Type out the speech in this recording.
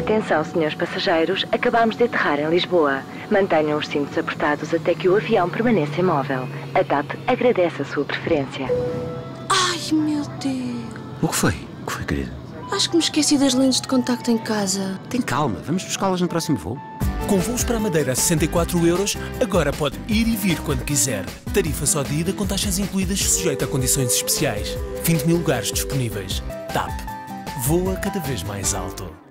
Atenção, senhores passageiros, acabamos de aterrar em Lisboa. Mantenham os cintos apertados até que o avião permaneça imóvel. A TAP agradece a sua preferência. Ai, meu Deus. O que foi? O que foi, querido? Acho que me esqueci das lentes de contacto em casa. Tem calma, vamos buscá-las no próximo voo. Com voos para a Madeira a 64 euros, agora pode ir e vir quando quiser. Tarifa só de ida com taxas incluídas sujeita a condições especiais. 20 mil lugares disponíveis. TAP. Voa cada vez mais alto.